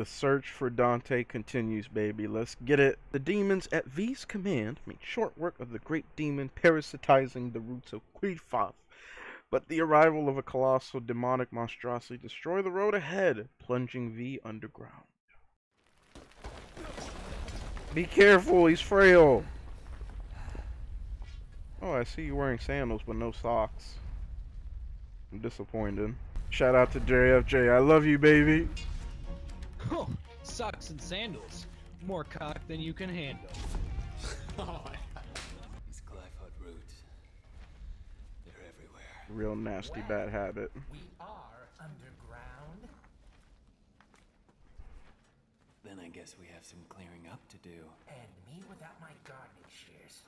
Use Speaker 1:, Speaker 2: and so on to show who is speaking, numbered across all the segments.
Speaker 1: The search for Dante continues, baby. Let's get it. The demons at V's command make short work of the great demon parasitizing the roots of Qliphoth. But the arrival of a colossal demonic monstrosity destroy the road ahead, plunging V underground. Be careful, he's frail. Oh, I see you wearing sandals but no socks. I'm disappointed. Shout out to JFJ. I love you, baby.
Speaker 2: Oh, socks and sandals. More cock than you can handle.
Speaker 3: Oh, These Qliphoth roots. They're everywhere.
Speaker 1: Real nasty bad habit.
Speaker 4: We are underground.
Speaker 3: Then I guess we have some clearing up to do.
Speaker 4: And me without my gardening shears.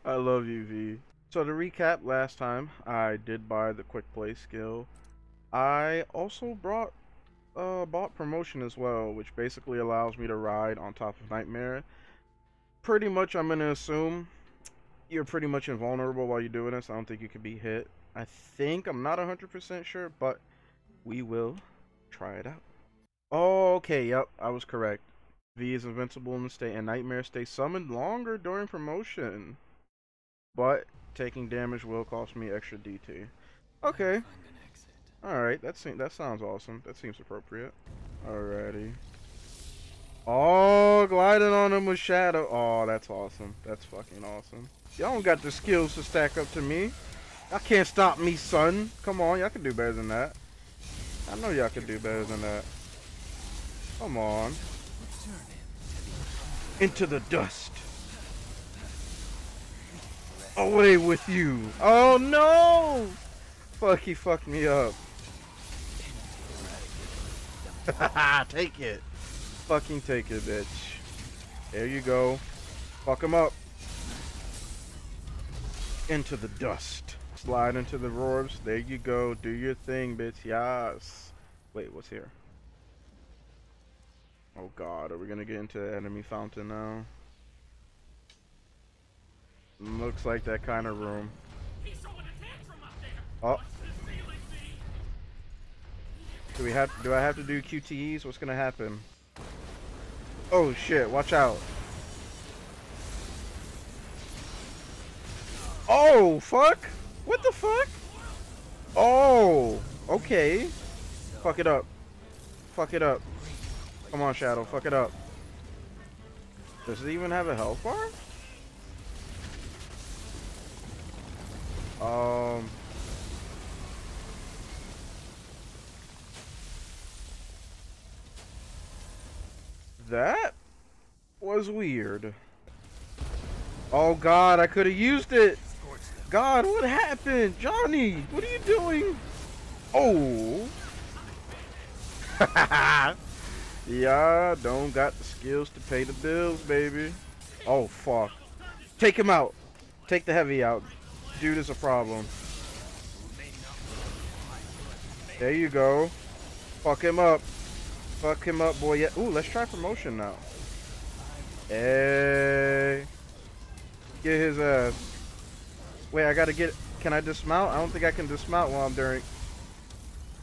Speaker 1: I love you, V. So to recap, last time I did buy the quick play skill. I also brought uh, bought promotion as well, which basically allows me to ride on top of Nightmare. Pretty much, I'm gonna assume you're pretty much invulnerable while you're doing this. I don't think you can be hit. I think I'm not 100% sure, but we will try it out. Okay, yep, I was correct. V is invincible in the state, and Nightmare stays summoned longer during promotion. But taking damage will cost me extra DT. Okay. Alright, that seems that sounds awesome. That seems appropriate. Alrighty. Oh, gliding on him with shadow. Oh, that's awesome. That's fucking awesome. Y'all don't got the skills to stack up to me. Y'all can't stop me, son. Come on, y'all can do better than that. I know y'all can do better than that. Come on. Into the dust. Away with you. Oh no! Fuck, he fucked me up. take it. Fucking take it, bitch. There you go. Fuck him up. Into the dust. Slide into the roars. There you go. Do your thing, bitch. Yes. Wait, what's here? Oh god, are we gonna get into the enemy fountain now? Looks like that kind of room.
Speaker 4: He's throwing a tantrum up there.
Speaker 1: Oh, do we have? Do I have to do QTEs? What's gonna happen? Oh shit! Watch out! Oh fuck! What the fuck? Oh, okay. Fuck it up. Fuck it up. Come on, Shadow. Fuck it up. Does it even have a health bar? Um. That was weird. Oh god, I could have used it. God, what happened? Johnny, what are you doing? Oh. yeah, don't got the skills to pay the bills, baby. Oh, fuck. Take him out. Take the heavy out. Dude is a problem. There you go. Fuck him up. Fuck him up, boy. Yeah. Ooh, let's try promotion now. Hey. Get his ass. Wait, I gotta get. Can I dismount? I don't think I can dismount while I'm during.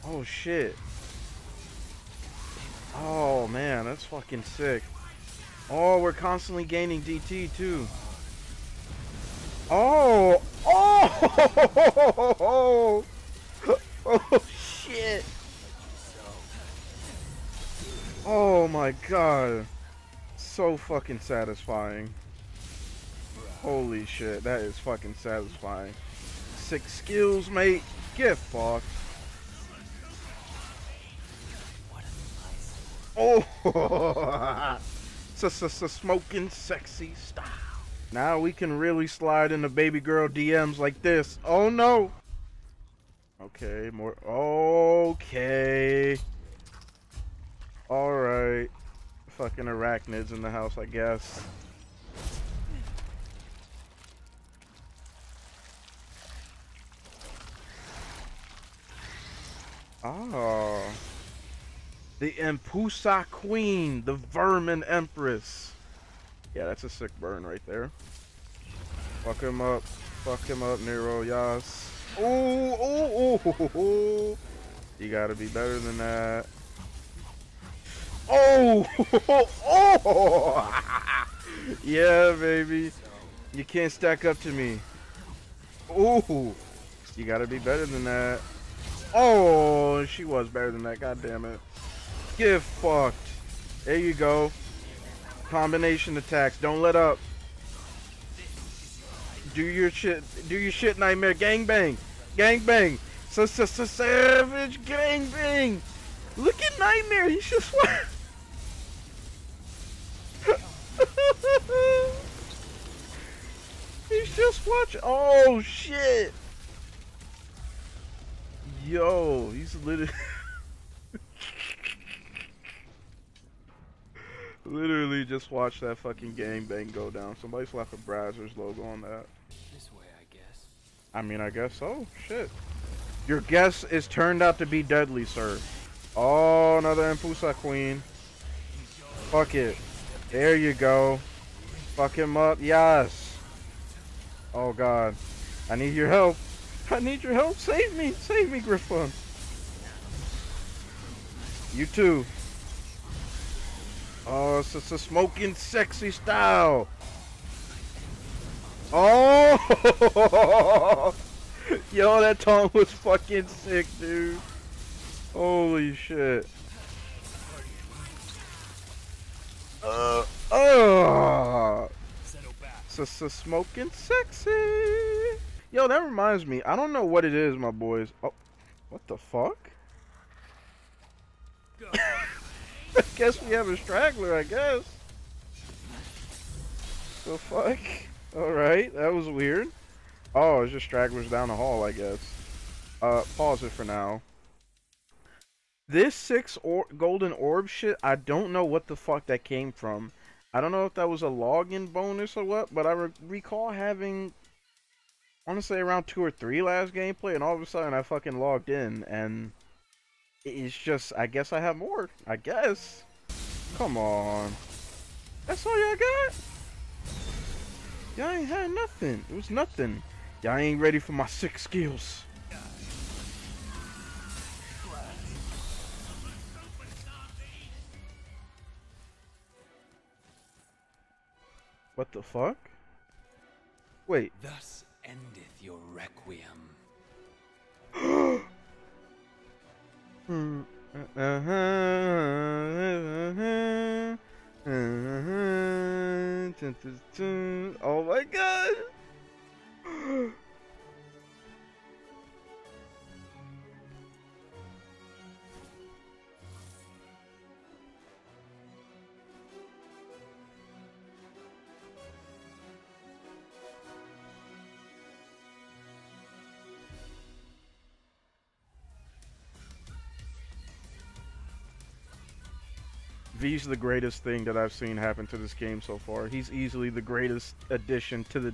Speaker 1: Oh shit. Oh man, that's fucking sick. Oh, we're constantly gaining DT too. Oh oh, oh, oh, oh, oh, shit. Oh my god. So fucking satisfying. Holy shit, that is fucking satisfying. Six skills, mate. Get fucked. Oh, smoking sexy style. Now we can really slide into baby girl DMs like this. Oh no. Okay, more. Okay. All right. Fucking arachnids in the house, I guess. Oh. The Empusa Queen, the Vermin Empress. Yeah, that's a sick burn right there. Fuck him up. Fuck him up, Nero. Yas. Ooh, ooh, ooh. You gotta be better than that. Oh! oh! yeah, baby. You can't stack up to me. Ooh! You gotta be better than that. Oh, she was better than that. God damn it. Get fucked. There you go. Combination attacks. Don't let up. Do your shit. Do your shit, nightmare. Gang bang. Gang bang. So, so, so savage gang bang. Look at nightmare. He's just. He's just watching. Oh shit. Yo, he's literally. literally just watch that fucking gang bang go down. Somebody slap a Brazzers logo on that.
Speaker 3: This way, I guess.
Speaker 1: I mean, I guess so. Shit. Your guess is turned out to be deadly, sir. Oh, another Empusa queen. Fuck it. There you go. Fuck him up. Yes. Oh, God. I need your help. I need your help. Save me. Save me, Griffon. You too. Oh, it's just a smoking sexy style. Oh! Yo, that tongue was fucking sick, dude. Holy shit. Uh, uh. So, so smoking sexy. Yo, that reminds me. I don't know what it is, my boys. Oh, what the fuck? I guess we have a straggler, I guess. The fuck? Alright, that was weird. Oh, it's just stragglers down the hall, I guess. Uh, pause it for now. This six or golden orb shit, I don't know what the fuck that came from. I don't know if that was a login bonus or what, but I re recall having, I want to say around two or three last gameplay, and all of a sudden I fucking logged in, and it's just, I guess I have more. I guess. Come on. That's all y'all got? Y'all ain't had nothing. It was nothing. Y'all ain't ready for my six skills. What the fuck? Wait.
Speaker 3: Thus endeth your requiem.
Speaker 1: Hmm. Uh-huh. Uh-huh. Oh my god! V's the greatest thing that I've seen happen to this game so far. He's easily the greatest addition to the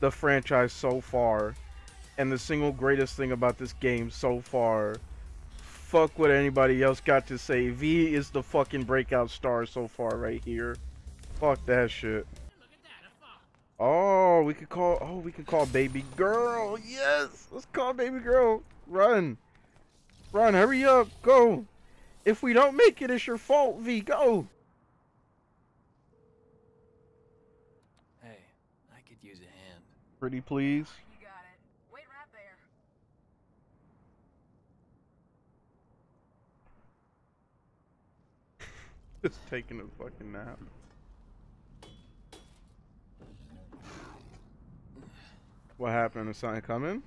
Speaker 1: the franchise so far. And the single greatest thing about this game so far. Fuck what anybody else got to say. V is the fucking breakout star so far right here. Fuck that shit. Oh, we could call oh we could call baby girl. Yes! Let's call baby girl. Run. Run, hurry up. Go. If we don't make it, it's your fault, V. Go.
Speaker 3: Hey, I could use a hand.
Speaker 1: Pretty please.
Speaker 5: You got it. Wait right there.
Speaker 1: Just taking a fucking nap. What happened? Is something coming?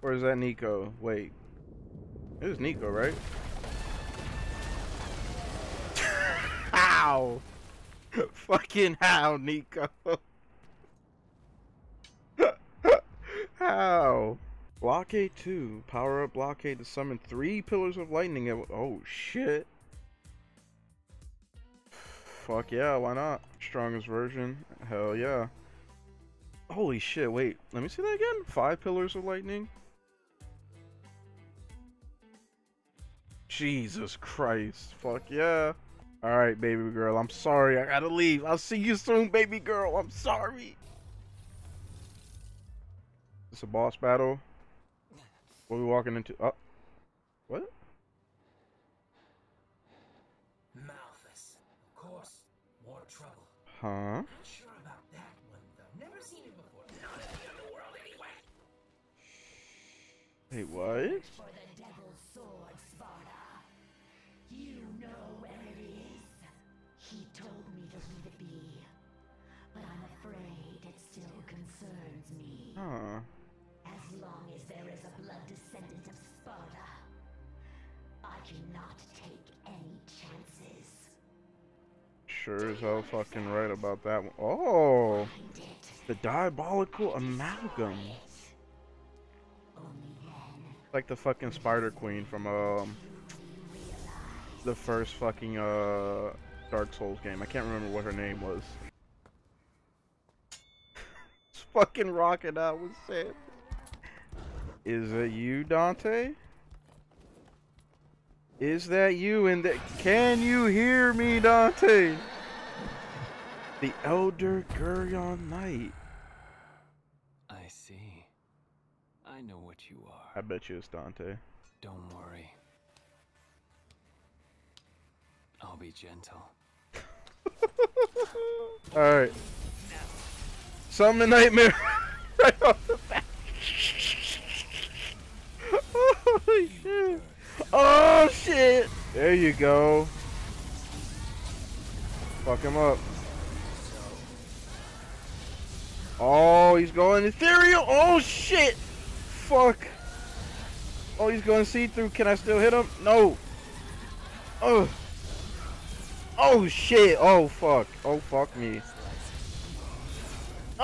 Speaker 1: Or is that Nico? Wait. It was Nico, right? How? Fucking how, Nico? how? Blockade 2. Power up Blockade to summon three Pillars of Lightning. Oh, shit. Fuck yeah, why not? Strongest version. Hell yeah. Holy shit, wait. Let me see that again. Five Pillars of Lightning. Jesus Christ. Fuck yeah. All right, baby girl. I'm sorry. I gotta leave. I'll see you soon, baby girl. I'm sorry. It's a boss battle. What are we walking into? Oh. What? Malphas.
Speaker 4: Of course. More trouble. Huh? Sure about that one, though. Never seen before. Not in the anyway.
Speaker 1: Hey, what? Huh.
Speaker 6: As long as there is a blood descendant of Sparda, I cannot take any chances.
Speaker 1: Sure as hell fucking right about that one. Oh! The diabolical amalgam. Like the fucking Spider Queen from um the first fucking uh Dark Souls game. I can't remember what her name was. It's fucking rocking out with Sam. Is it you, Dante? Is that you in the Can you hear me, Dante? The Elder Geryon Knight.
Speaker 3: I see. I know what you are.
Speaker 1: I bet you it's Dante.
Speaker 3: Don't worry. I'll be gentle.
Speaker 1: Alright. Summon Nightmare right off the bat. Holy shit. Oh shit! There you go. Fuck him up. Oh, he's going ethereal. Oh shit! Fuck. Oh, he's going see through. Can I still hit him? No. Oh. Oh shit! Oh fuck! Oh fuck me!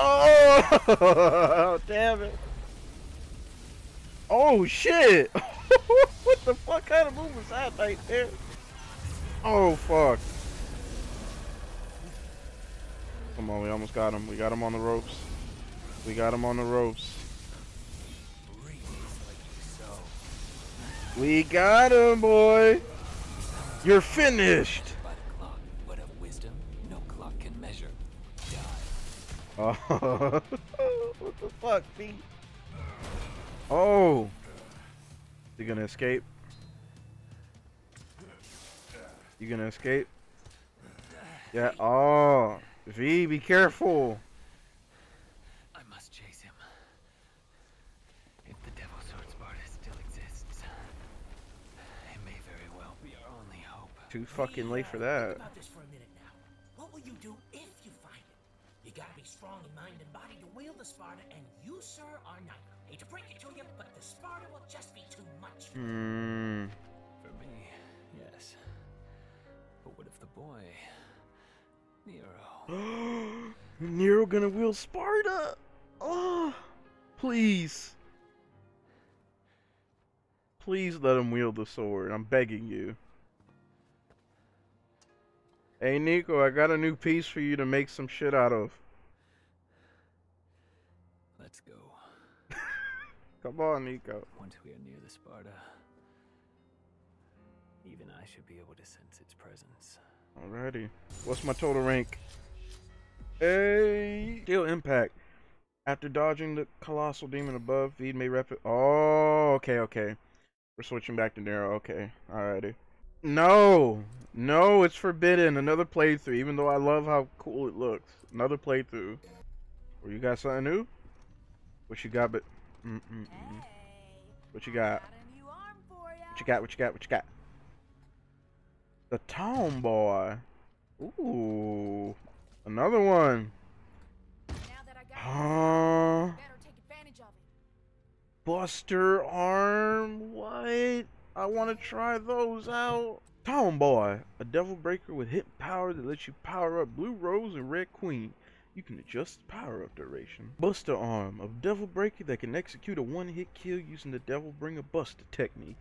Speaker 1: Oh damn it! Oh shit! what the fuck kind of move was that right there? Oh fuck! Come on, we almost got him. We got him on the ropes. We got him on the ropes. We got him, boy. You're finished. Oh, what the fuck, B? Oh, you gonna escape? You gonna escape? Yeah. Oh, V, be careful.
Speaker 3: I must chase him. If the Devil's Sword Sparda still exists, it may very well be our only hope.
Speaker 1: Too fucking late for
Speaker 4: Think
Speaker 1: that.
Speaker 4: Sparda, and you, sir, are not. Hate to break it to you, but the Sparda will just be too much. for you.
Speaker 1: Hmm.
Speaker 3: For me, yes. But what if the boy, Nero?
Speaker 1: Nero gonna wield Sparda. Oh, please. Please let him wield the sword. I'm begging you. Hey Nico, I got a new piece for you to make some shit out of.
Speaker 3: Let's go.
Speaker 1: Come on, Nico.
Speaker 3: Once we are near the Sparda, even I should be able to sense its presence.
Speaker 1: Alrighty. What's my total rank? Hey, deal impact. After dodging the colossal demon above, feed may rep it. Oh, okay, okay. We're switching back to Nero. Okay, alrighty. No, no, it's forbidden. Another playthrough, even though I love how cool it looks. Another playthrough. Well, you got something new? What you got? But mm mm mm. What you got?
Speaker 5: a new arm for ya.
Speaker 1: What you got? What you got? What you got? The Tomboy. Ooh, another one.
Speaker 5: Now that I got
Speaker 1: Huh?
Speaker 5: it, better take advantage of it.
Speaker 1: Buster Arm. What? I want to try those out. Tomboy, a devil breaker with hit power that lets you power up Blue Rose and Red Queen. You can adjust the power up duration. Buster Arm, a devil breaker that can execute a one-hit kill using the Devil Bringer Buster technique.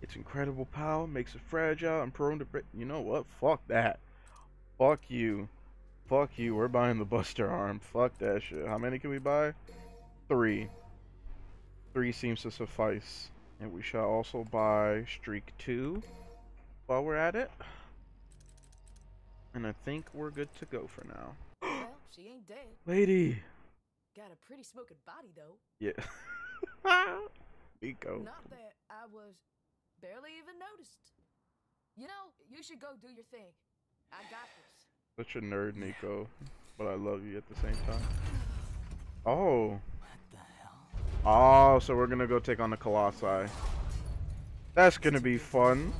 Speaker 1: Its incredible power makes it fragile and prone to break. You know what? Fuck that. Fuck you. Fuck you. We're buying the Buster Arm. Fuck that shit. How many can we buy? Three. Three seems to suffice. And we shall also buy Streak 2 while we're at it. And I think we're good to go for now.
Speaker 5: Well, she ain't dead.
Speaker 1: Lady!
Speaker 5: Got a pretty smoking body though.
Speaker 1: Yeah. Nico.
Speaker 5: Not that I was barely even noticed. You know, you should go do your thing. I got this.
Speaker 1: Such a nerd, Nico. But I love you at the same time. Oh.
Speaker 3: What the hell?
Speaker 1: Oh, so we're gonna go take on the Colossi. That's gonna be fun.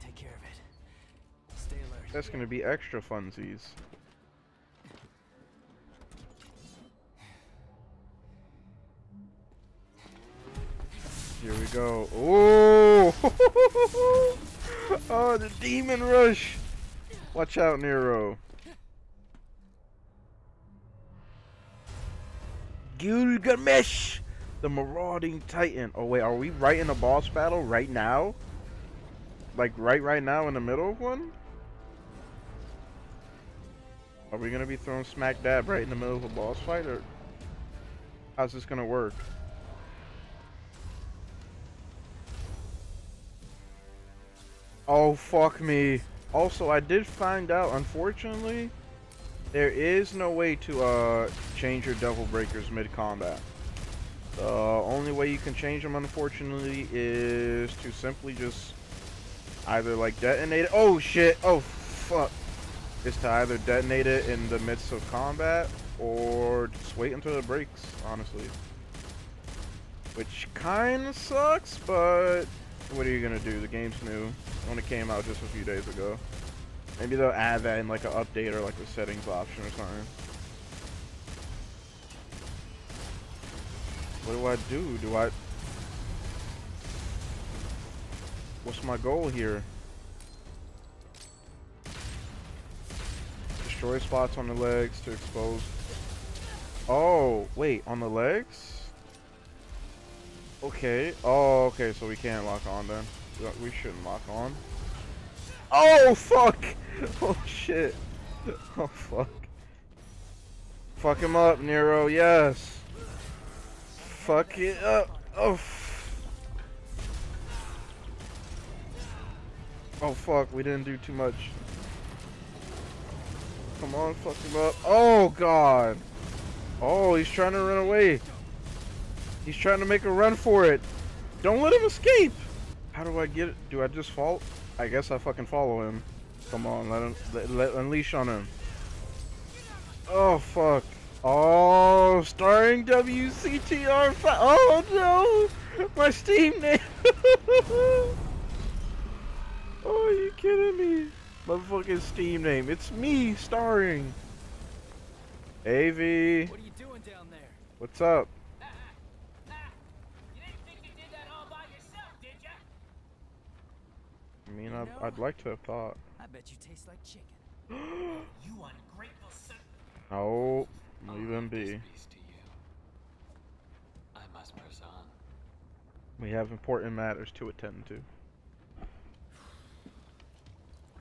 Speaker 3: Take care of it. Stay alert.
Speaker 1: That's gonna be extra funsies. Here we go. Oh! oh, the demon rush! Watch out, Nero. Gilgamesh! The marauding titan. Oh wait, are we right in a boss battle right now? Like right right now in the middle of one? Are we gonna be throwing smack dab right in the middle of a boss fight or how's this gonna work? Oh fuck me. Also I did find out unfortunately there is no way to uh change your devil breakers mid combat. The only way you can change them unfortunately is to simply just either like detonate it. Oh shit! Oh fuck! Is to either detonate it in the midst of combat or just wait until it breaks. Honestly, which kind of sucks, but what are you gonna do? The game's new. Only came out just a few days ago. Maybe they'll add that in like an update or like a settings option or something. What do I do? Do I... What's my goal here? Destroy spots on the legs to expose... Oh, wait, on the legs? Okay. Oh, okay, so we can't lock on then. We shouldn't lock on. Oh, fuck! Oh, shit. Oh, fuck. Fuck him up, Nero, yes! Fuck it up. Oh. Oh fuck, we didn't do too much. Come on, fuck him up. Oh god. Oh, he's trying to run away. He's trying to make a run for it. Don't let him escape. How do I get it? Do I just fall? I guess I fucking follow him. Come on, let him let, let unleash on him. Oh fuck. Oh, starring WCTR. Oh no, my Steam name. oh, are you kidding me? My fucking Steam name. It's me starring. AV,
Speaker 2: What are you doing down there?
Speaker 1: what's up? Mean, I'd, I'd like to have thought.
Speaker 2: I bet you taste like chicken.
Speaker 4: You ungrateful son.
Speaker 1: Oh,
Speaker 3: I'll
Speaker 1: leave him be.
Speaker 3: I must press on.
Speaker 1: We have important matters to attend to.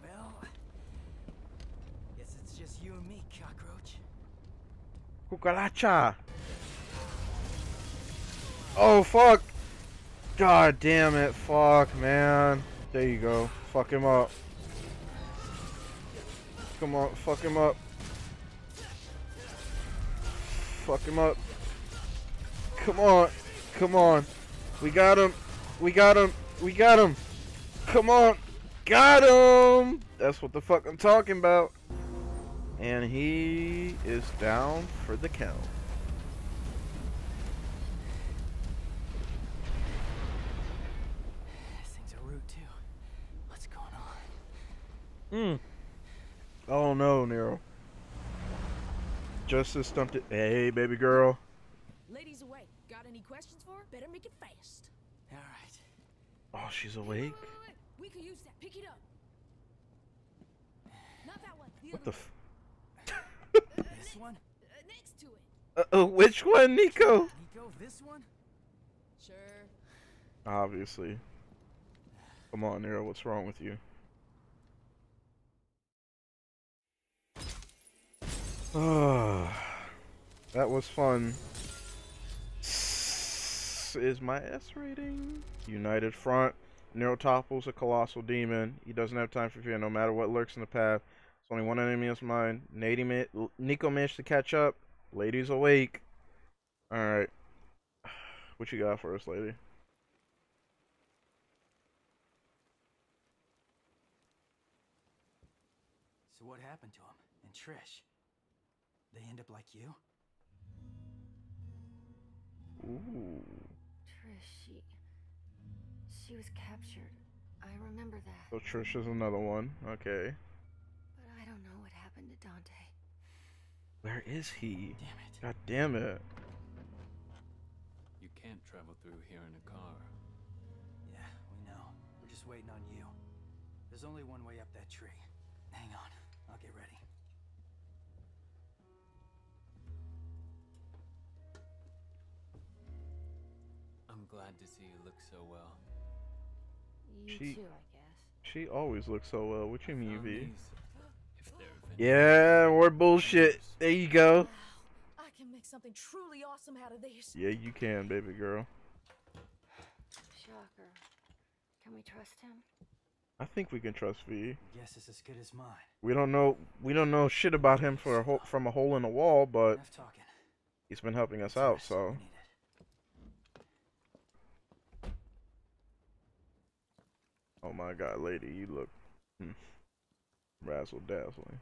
Speaker 2: Well, guess it's just you and me, cockroach.
Speaker 1: Cucaracha! Oh, fuck! God damn it, fuck, man. There you go. Fuck him up. Come on, fuck him up. Fuck him up. Come on, come on. We got him. We got him. We got him. Come on. Got him! That's what the fuck I'm talking about. And he is down for the count.
Speaker 2: This thing's a root too. What's going on?
Speaker 1: Hmm. Oh no, Nero. Justice stumped it. Hey, baby girl.
Speaker 5: Ladies away. Got any questions for her? Better make it fast.
Speaker 2: All right.
Speaker 1: Oh, she's awake.
Speaker 5: wait, wait, wait. We could use that. Pick it up. Not that one. The
Speaker 1: What
Speaker 5: other
Speaker 1: the f-
Speaker 2: This one?
Speaker 5: one. Uh, next to it.
Speaker 1: uh, uh, which one, Nico?
Speaker 2: Nico, this one?
Speaker 5: Sure.
Speaker 1: Obviously. Come on, Nero. What's wrong with you? that was fun. Is my S rating? United Front. Nero topples a colossal demon. He doesn't have time for fear, no matter what lurks in the path. There's only one enemy is mine. Nady Nico managed to catch up. Lady's awake. Alright. What you got for us, lady?
Speaker 2: So what happened to him?
Speaker 7: And Trish. They end up like you?
Speaker 1: Ooh.
Speaker 8: Trish, she. She was captured. I remember that.
Speaker 1: So Trish is another one. Okay.
Speaker 8: But I don't know what happened to Dante.
Speaker 1: Where is he?
Speaker 7: Damn it.
Speaker 1: God damn it.
Speaker 3: You can't travel through here in a car.
Speaker 7: Yeah, we know. We're just waiting on you. There's only one way up that tree. Hang on, I'll get ready.
Speaker 3: I'm glad to see you look so well.
Speaker 8: You
Speaker 1: She-
Speaker 8: too, I guess.
Speaker 1: She always looks so well. What you mean, V?
Speaker 3: these, uh, if there
Speaker 1: Yeah, more bullshit. There you go.
Speaker 5: I can make something truly awesome out of these.
Speaker 1: Yeah, you can, baby girl.
Speaker 8: Shocker. Can we trust him?
Speaker 1: I think we can trust V.
Speaker 7: Guess it's as good as mine.
Speaker 1: We don't know we don't know shit about him for a hole, from a hole in the wall, but he's been helping us out, so
Speaker 7: We need it.
Speaker 1: Oh my god, lady, you look hmm, razzle dazzling.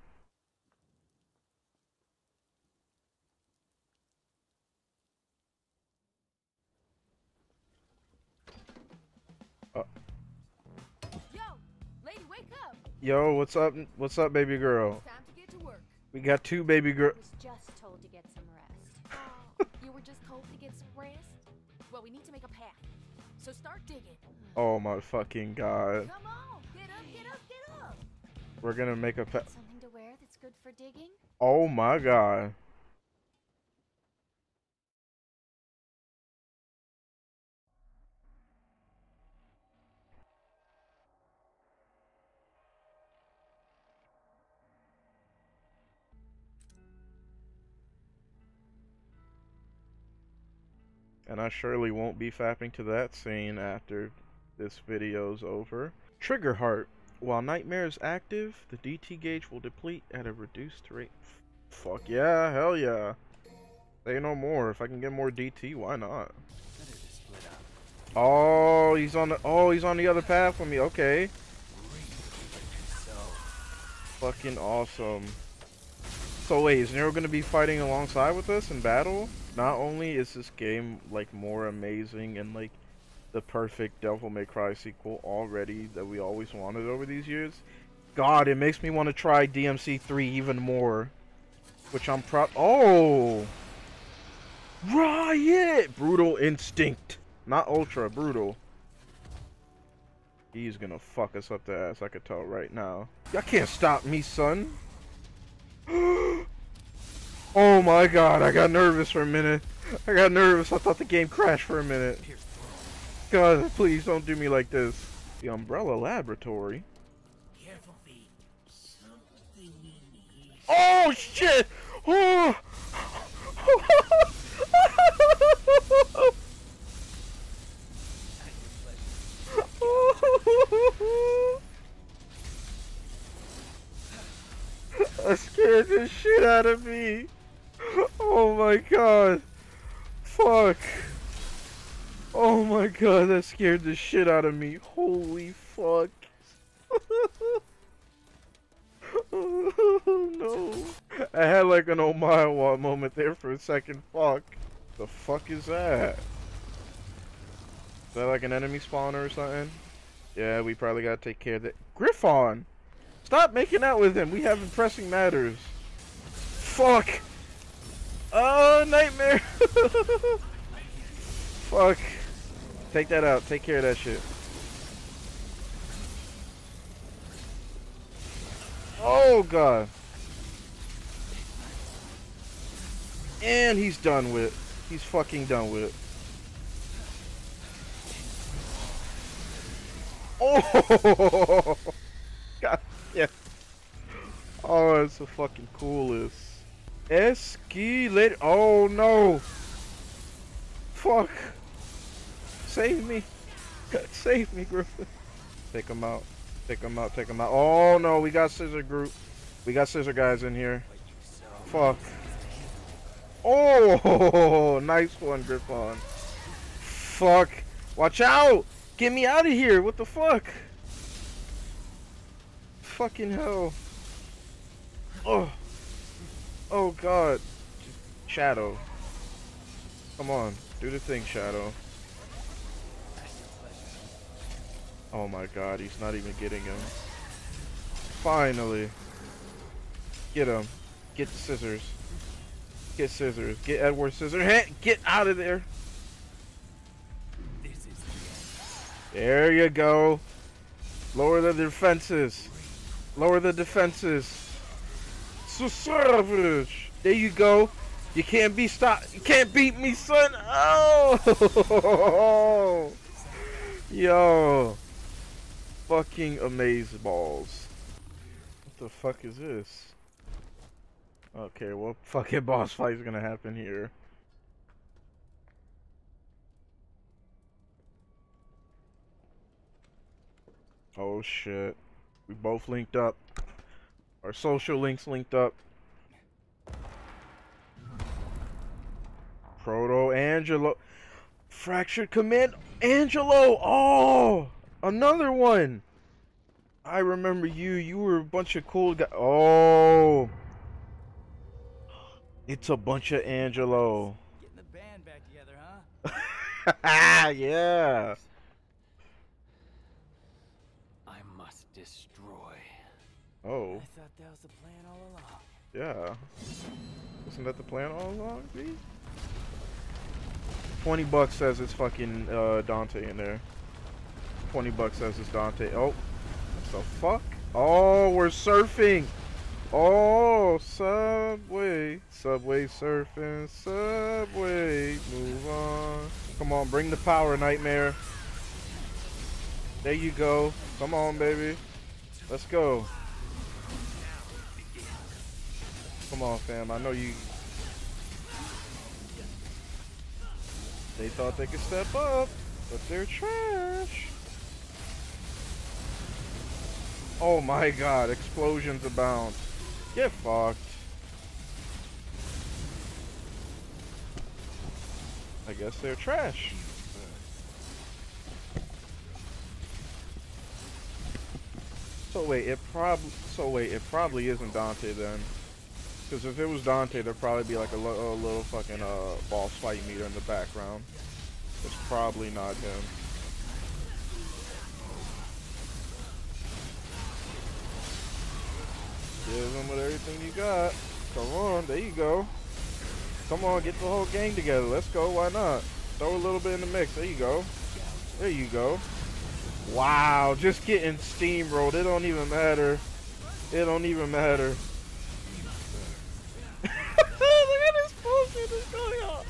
Speaker 5: Yo, lady, wake up!
Speaker 1: Yo, what's up? What's up, baby girl?
Speaker 5: Time to get to work.
Speaker 1: We got two baby girl.
Speaker 9: just told to get some rest.
Speaker 5: You were just told to get some rest? Well, we need to make a path. So start digging.
Speaker 1: Oh my fucking god.
Speaker 5: Come on, get up, get up, get up.
Speaker 1: We're gonna make a pa-
Speaker 9: Something to wear that's good for digging?
Speaker 1: Oh my god. And I surely won't be fapping to that scene after this video's over. Trigger Heart. While Nightmare is active, the DT gauge will deplete at a reduced rate. Fuck yeah, hell yeah. Say no more. If I can get more DT, why not? Oh, he's on the oh, he's on the other path with me. Okay. Fucking awesome. So wait, is Nero gonna be fighting alongside with us in battle? Not only is this game like more amazing and like the perfect Devil May Cry sequel already that we always wanted over these years, God, it makes me want to try DMC3 even more. Which I'm proud. Oh, Riot! Brutal Instinct, not Ultra. Brutal. He's gonna fuck us up the ass. I could tell right now. Y'all can't stop me, son. oh my god, I got nervous for a minute. I got nervous. I thought the game crashed for a minute. God, please don't do me like this. The Umbrella Laboratory. Oh shit! Oh! I scared the shit out of me. Oh my god. Fuck. Oh my god, that scared the shit out of me. Holy fuck. oh no. I had like an Omawa moment there for a second. Fuck. The fuck is that? Is that like an enemy spawner or something? Yeah, we probably gotta take care of that. Griffon! Stop making out with him. We have pressing matters. Fuck. Oh, nightmare. Fuck. Take that out. Take care of that shit. Oh, God. And he's done with. it. He's fucking done with it. Oh! God, yeah. Oh, that's the fucking coolest. Escalate. Oh no! Fuck! Save me! Save me, Griffon. Take him out. Take him out. Take him out. Oh no, we got scissor group. We got scissor guys in here. Fuck. Oh, nice one, Griffon. Fuck. Watch out! Get me out of here! What the fuck? Fucking hell. Oh. Oh god. Shadow. Come on, do the thing, Shadow. Oh my god, he's not even getting him. Finally. Get him. Get the scissors. Get scissors. Get Edward Scissors. Get out of there. There you go. Lower the defenses. Lower the defenses. So savage. There you go. You can't be stopped. You can't beat me, son. Oh, yo, fucking amaze balls. What the fuck is this? Okay, what fucking boss fight is gonna happen here? Oh shit. We both linked up. Our social links linked up. Proto Angelo. Fractured Command Angelo. Oh, another one. I remember you. You were a bunch of cool guys. Oh. It's a bunch of Angelo.
Speaker 7: Getting the band back together, huh?
Speaker 1: yeah.
Speaker 3: I must destroy.
Speaker 1: Oh. Yeah. Isn't that the plan all along, B? 20 bucks says it's fucking uh, Dante in there. 20 bucks says it's Dante. Oh, what the fuck? Oh, we're surfing. Oh, Subway. Subway surfing. Subway. Move on. Come on, bring the power, Nightmare. There you go. Come on, baby. Let's go. Come on, fam. I know you. They thought they could step up, but they're trash. Oh my god, explosions abound. Get fucked. I guess they're trash. So wait, it prob so wait, it probably isn't Dante then. Because if it was Dante, there'd probably be like a, a little fucking uh, boss fight meter in the background. It's probably not him. Give him with everything you got. Come on, there you go. Come on, get the whole gang together. Let's go, why not? Throw a little bit in the mix. There you go. There you go. Wow, just getting steamrolled. It don't even matter. It don't even matter. Look at this bullshit that's going on.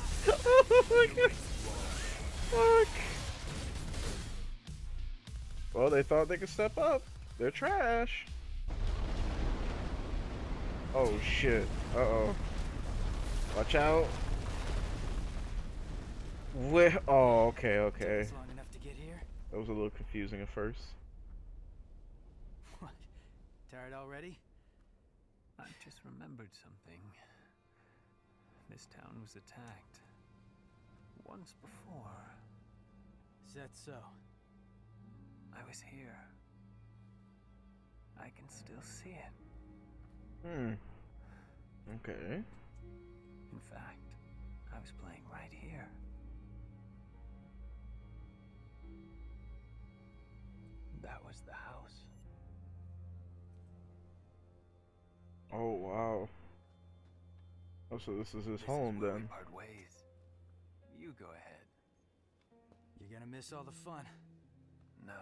Speaker 1: Oh my god. Fuck. Well, they thought they could step up. They're trash. Oh shit. Uh oh. Watch out. Where? Oh, okay, okay.
Speaker 7: It's long enough to get here.
Speaker 1: That was a little confusing at first.
Speaker 7: What? Tired already?
Speaker 3: I just remembered something. This town was attacked. Once before.
Speaker 7: Is that so?
Speaker 3: I was here. I can still see it.
Speaker 1: Hmm. Okay.
Speaker 3: In fact, I was playing right here. That was the house.
Speaker 1: Oh wow. Oh, so this is his
Speaker 3: This is
Speaker 1: home
Speaker 3: we
Speaker 1: then.
Speaker 3: Part ways. You go ahead.
Speaker 7: You're gonna miss all the fun.
Speaker 3: No.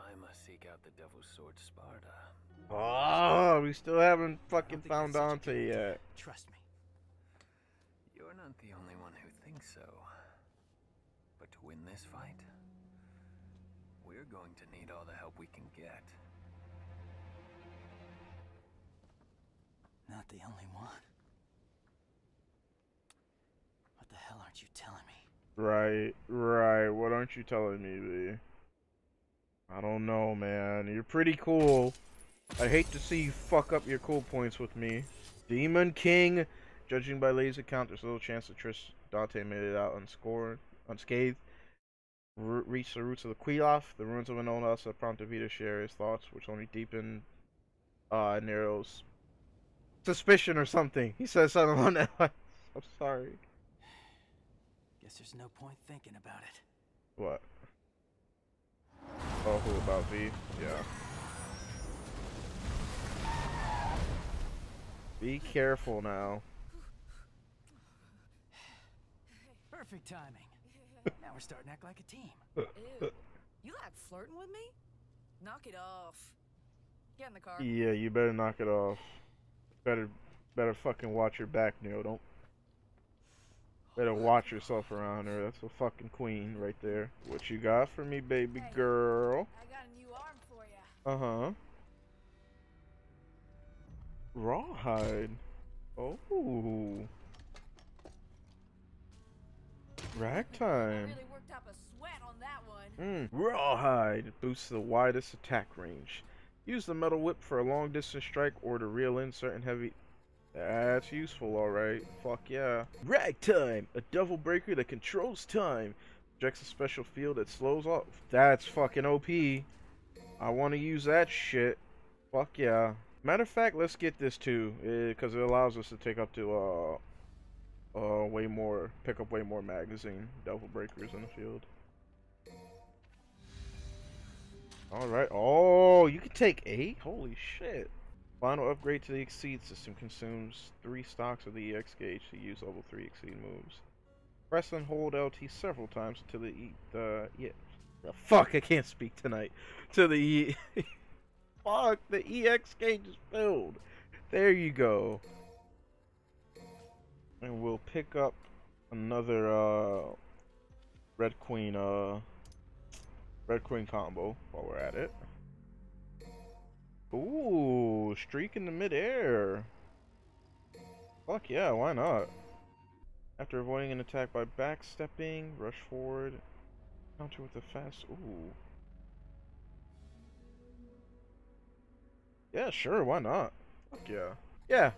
Speaker 3: I must seek out the Devil's Sword Sparda.
Speaker 1: Oh, we still haven't fucking found
Speaker 7: that's
Speaker 1: Dante yet.
Speaker 7: Trust me.
Speaker 3: You're not the only one who thinks so. But to win this fight, we're going to need all the help we can get.
Speaker 7: Not the only one. What the hell aren't you telling me?
Speaker 1: Right, right. What aren't you telling me, B? I don't know, man. You're pretty cool. I hate to see you fuck up your cool points with me. Demon King. Judging by Lady's account, there's little chance that Trish Dante made it out unscored, unscathed. Reached the roots of the Qliphoth, the ruins of an old house that prompted Vita to share his thoughts, which only deepened uh, Nero's suspicion or something. He says something on that. I'm sorry.
Speaker 7: Guess there's no point thinking about it.
Speaker 1: What? Oh, who about V? Yeah. Be careful now.
Speaker 7: Perfect timing. now we're starting to act like a team.
Speaker 10: Ew. You like flirting with me? Knock it off. Get in the car.
Speaker 1: Yeah, you better knock it off. Better, better fucking watch your back, Neil. Don't. Better watch yourself around her. That's a fucking queen right there. What you got for me, baby
Speaker 10: Hey,
Speaker 1: girl?
Speaker 10: I got a new arm for you.
Speaker 1: Uh huh. Rawhide. Oh. Ragtime.
Speaker 10: Really worked up a sweat on that one.
Speaker 1: Mm. Rawhide boosts the widest attack range. Use the metal whip for a long distance strike or to reel in certain heavy. That's useful, alright. Fuck yeah. Ragtime! A devil breaker that controls time. Projects a special field that slows off. That's fucking OP. I want to use that shit. Fuck yeah. Matter of fact, let's get this too, because it allows us to take up to uh, uh, way more, pick up way more magazine devil breakers in the field. All right. Oh, you can take eight. Holy shit! Final upgrade to the Exceed system consumes three stocks of the EX gauge to use level three Exceed moves. Press and hold LT several times until the E. The yeah. The fuck! I can't speak tonight. To the E. fuck! The EX gauge is filled. There you go. And we'll pick up another uh, Red Queen uh Red Queen combo while we're at it. Ooh, streak in the midair. Fuck yeah, why not? After avoiding an attack by backstepping, rush forward, counter with a fast. Ooh. Yeah, sure, why not? Fuck yeah. Yeah.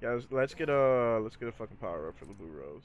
Speaker 1: Guys, let's get a let's get a fucking power up for the blue rose.